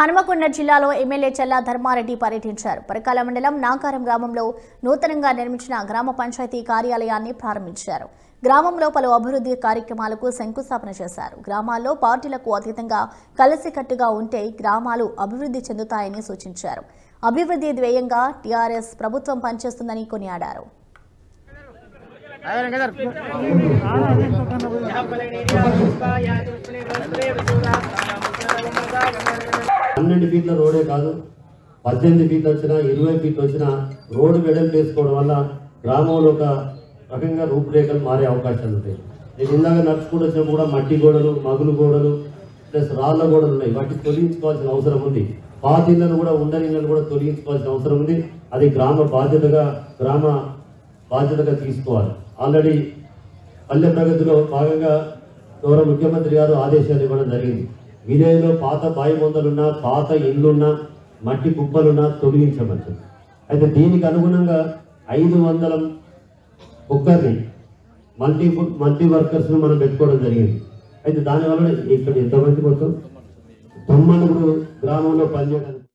హనుమకొండ జిల్లాలో ఎమ్మెల్యే చల్లా ధర్మారెడ్డి పర్యటించారు. పరకాల మండలం నాకారం గ్రామంలో నూతనంగా నిర్మించిన గ్రామ పంచాయతీ కార్యాలయాన్ని ప్రారంభించారు. గ్రామంలో పలు అభివృద్ధి కార్యక్రమాలకు శంకుస్థాపన చేశారు. గ్రామాల్లో పార్టీలకు అతీతంగా కలిసికట్టుగా ఉంటే గ్రామాలు అభివృద్ధి చెందుతాయని సూచించారు. అభివృద్ధి ధ్యేయంగా టీఆర్ఎస్ ప్రభుత్వం పనిచేస్తుందని కొనియాడారు. పన్నెండు ఫీట్ల రోడే కాదు పద్దెనిమిది ఫీట్లు వచ్చినా ఇరవై ఫీట్లు వచ్చినా రోడ్డు వెడల్పు వేసుకోవడం వల్ల గ్రామంలో ఒక రకంగా రూపురేఖలు మారే అవకాశాలు ఉంటాయి. నేను ఇందాక నడుచుకుంటూ వచ్చినప్పుడు కూడా మట్టి గోడలు మగులు గోడలు ప్లస్ రాళ్ళ గోడలు ఉన్నాయి. వాటిని తొలగించుకోవాల్సిన అవసరం ఉంది. పాత ఇళ్ళను కూడా ఉండని ఇళ్ళను కూడా తొలగించుకోవాల్సిన అవసరం ఉంది. అది గ్రామ బాధ్యతగా గ్రామ బాధ్యతగా తీసుకోవాలి. ఆల్రెడీ పల్లె ప్రగతిలో భాగంగా గౌరవ ముఖ్యమంత్రి గారు ఆదేశాలు ఇవ్వడం జరిగింది. విలేజ్లో పాత బాయి మొందలున్నా పాత ఇండ్లున్నా మట్టి కుప్పలున్నా తొలగించవచ్చు అయితే దీనికి అనుగుణంగా ఐదు వందల కుక్కర్ని మల్టీ ఫుడ్ మల్టీ వర్కర్స్ను మనం పెట్టుకోవడం జరిగింది. అయితే దానివల్ల ఇక్కడ ఎంతమంది మొత్తం తొమ్మిది గ్రామంలో పనిచేయడానికి